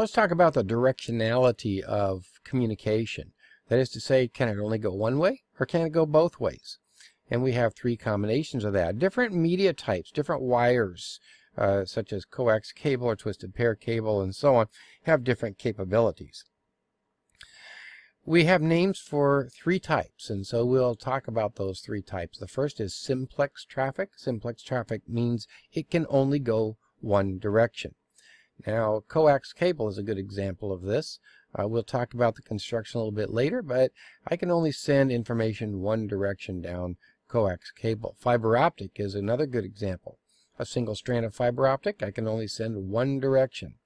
Let's talk about the directionality of communication. That is to say, can it only go one way or can it go both ways? And we have three combinations of that. Different media types, different wires, uh, such as coax cable or twisted pair cable and so on, have different capabilities. We have names for three types, and so we'll talk about those three types. The first is simplex traffic. Simplex traffic means it can only go one direction. Now, coax cable is a good example of this. Uh, we'll talk about the construction a little bit later, but I can only send information one direction down coax cable. Fiber optic is another good example. A single strand of fiber optic, I can only send one direction.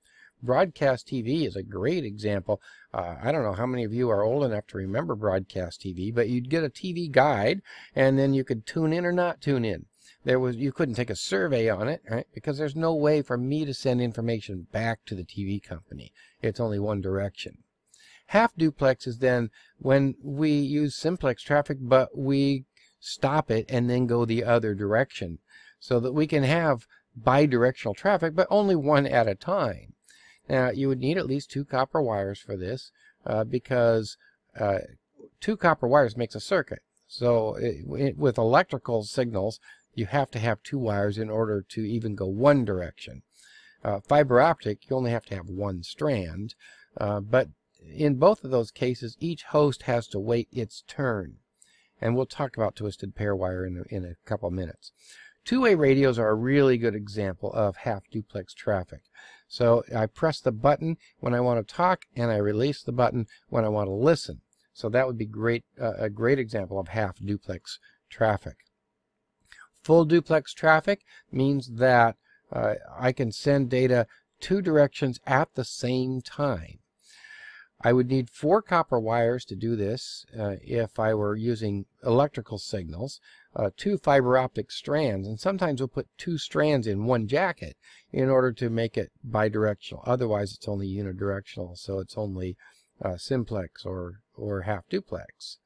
Broadcast TV is a great example. Uh, I don't know how many of you are old enough to remember broadcast TV, but you'd get a TV guide, and then you could tune in or not tune in. There was you couldn't take a survey on it, right? Because there's no way for me to send information back to the TV company. It's only one direction. Half duplex is then when we use simplex traffic, but we stop it and then go the other direction, so that we can have bidirectional traffic, but only one at a time. Now, you would need at least two copper wires for this uh, because uh, two copper wires makes a circuit. So it, it, with electrical signals, you have to have two wires in order to even go one direction. Uh, fiber optic, you only have to have one strand, uh, but in both of those cases, each host has to wait its turn. And we'll talk about twisted pair wire in a, in a couple minutes. Two-way radios are a really good example of half duplex traffic. So I press the button when I want to talk and I release the button when I want to listen. So that would be great, uh, a great example of half duplex traffic. Full duplex traffic means that uh, I can send data two directions at the same time. I would need four copper wires to do this uh, if I were using electrical signals, uh, two fiber optic strands, and sometimes we'll put two strands in one jacket in order to make it bidirectional. Otherwise, it's only unidirectional, so it's only uh, simplex or, or half duplex.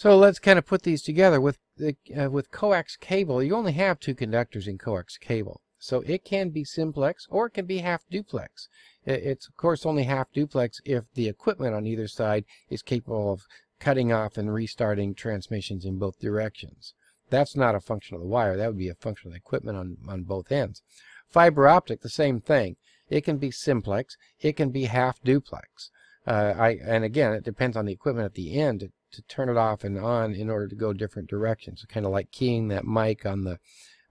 So let's kind of put these together. With, the, uh, with coax cable, you only have two conductors in coax cable. So it can be simplex or it can be half duplex. It's, of course, only half duplex if the equipment on either side is capable of cutting off and restarting transmissions in both directions. That's not a function of the wire. That would be a function of the equipment on, on both ends. Fiber optic, the same thing. It can be simplex. It can be half duplex. Uh, I, and again, it depends on the equipment at the end to turn it off and on in order to go different directions. Kind of like keying that mic on the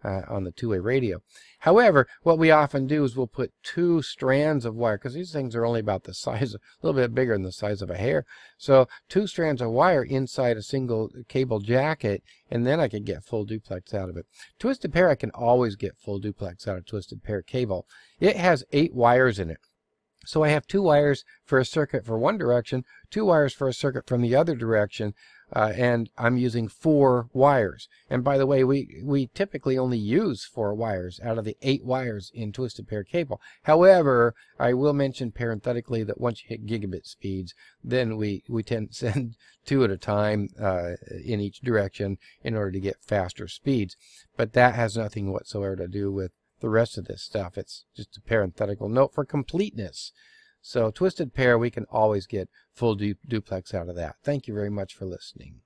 uh, on the two-way radio. However, what we often do is we'll put two strands of wire, because these things are only about the size, a little bit bigger than the size of a hair. So two strands of wire inside a single cable jacket, and then I could get full duplex out of it. Twisted pair, I can always get full duplex out of twisted pair cable. It has eight wires in it. So I have two wires for a circuit for one direction, two wires for a circuit from the other direction, uh, and I'm using four wires. And by the way, we, we typically only use four wires out of the eight wires in twisted pair cable. However, I will mention parenthetically that once you hit gigabit speeds, then we, we tend to send two at a time uh, in each direction in order to get faster speeds. But that has nothing whatsoever to do with the rest of this stuff. It's just a parenthetical note for completeness. So twisted pair, we can always get full du duplex out of that. Thank you very much for listening.